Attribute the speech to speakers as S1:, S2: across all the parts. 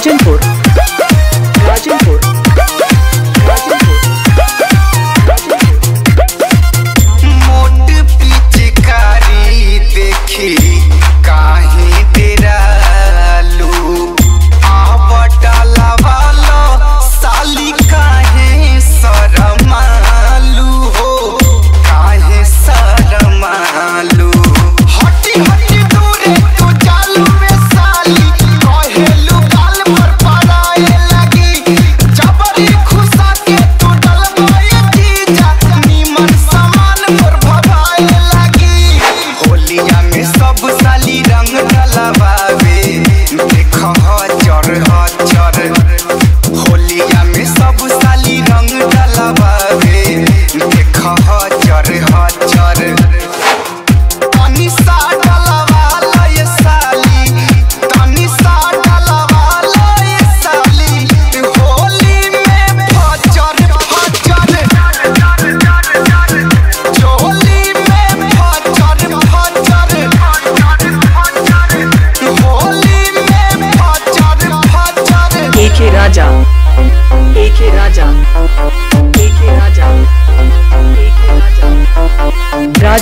S1: Rajanpur. सब साली रंग गलावा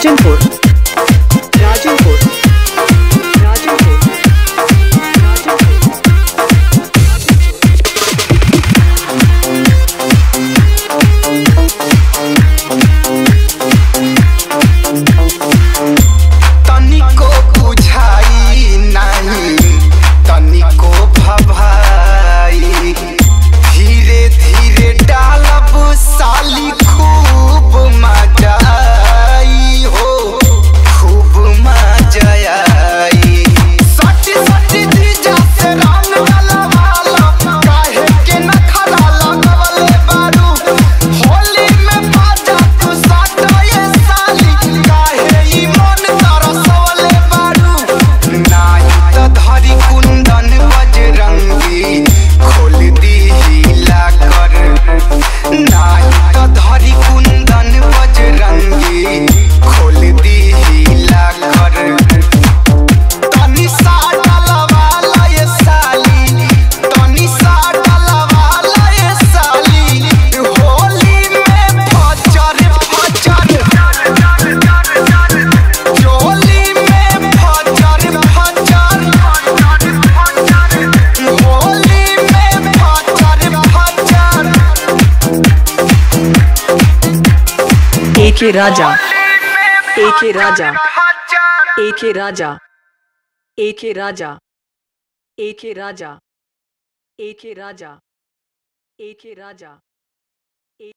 S1: 政府。
S2: एके राजा एके राजा एके राजा एके राजा एके राजा एके राजा एके राजा